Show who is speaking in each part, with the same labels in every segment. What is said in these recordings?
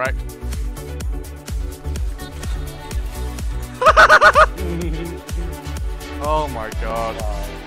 Speaker 1: wrecked. oh my god.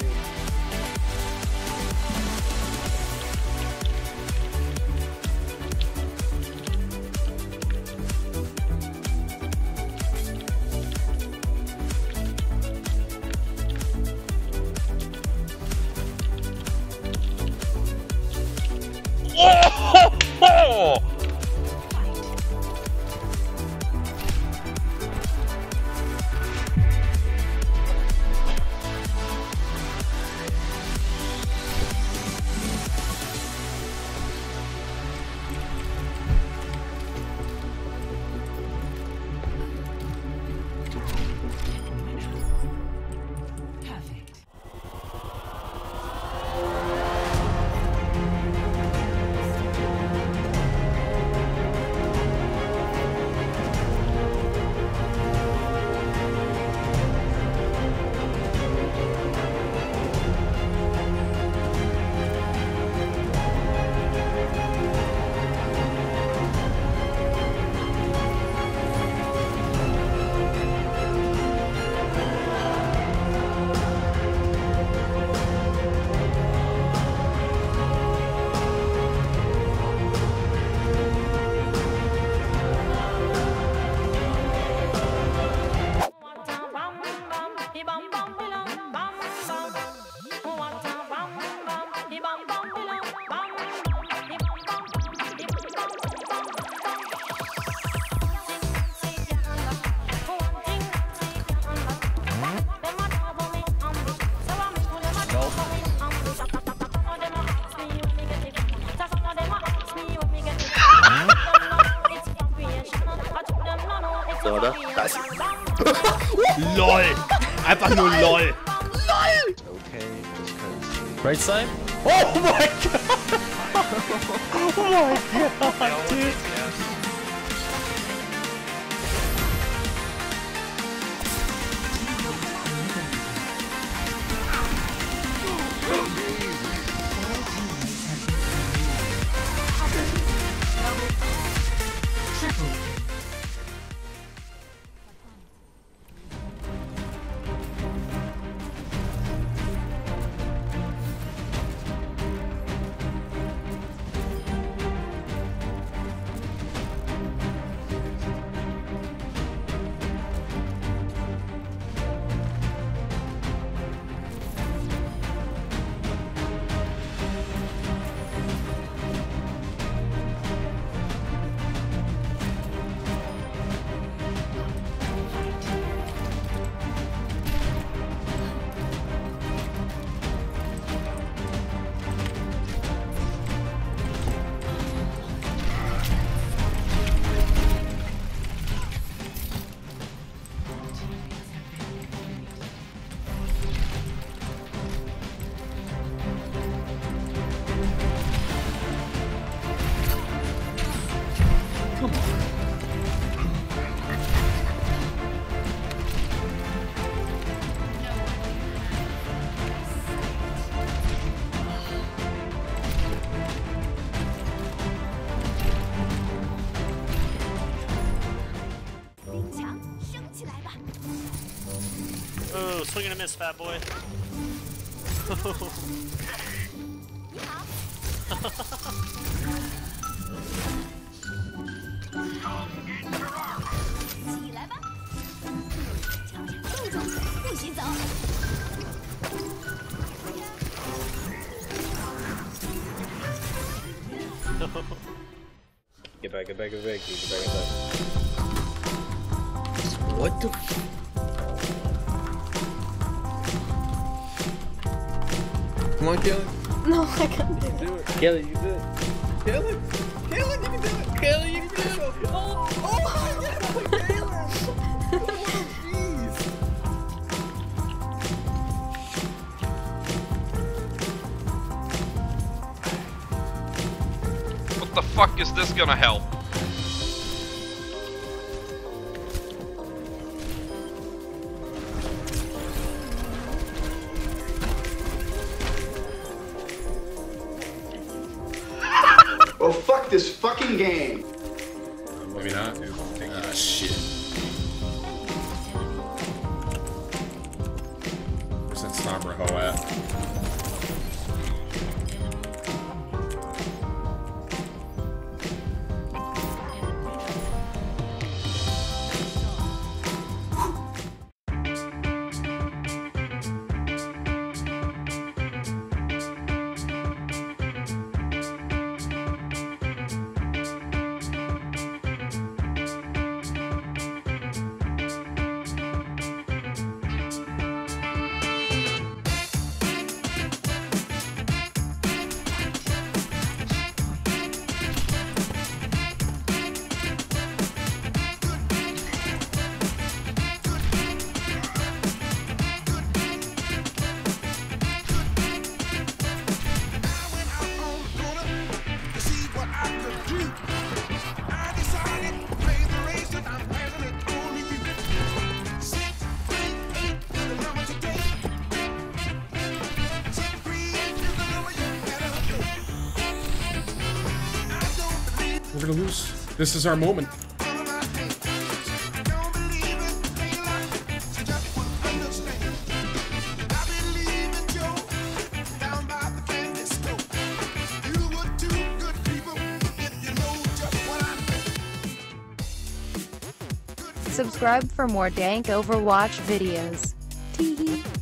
Speaker 2: Oder? Da ist
Speaker 3: LOL! Einfach nur LOL!
Speaker 4: Right side?
Speaker 3: Oh my god! Oh my god, dude!
Speaker 5: Oh, swing and a miss, fat boy.
Speaker 2: Get back, get back, get back, get back, get back. What the Come on, Kelly.
Speaker 6: No, I can't do it.
Speaker 2: Do it. Kelly, you do it. Kelly! Kelly, you can do it! Kelly, you can do it! Oh, oh my god! Taylor! Oh, jeez!
Speaker 1: What the fuck is this gonna help?
Speaker 7: Oh, fuck this fucking game.
Speaker 4: Maybe not. Ah, shit. Where's that Sombra hoe at? We're gonna lose. This is our moment.
Speaker 6: Subscribe for more dank Overwatch videos. Teehee.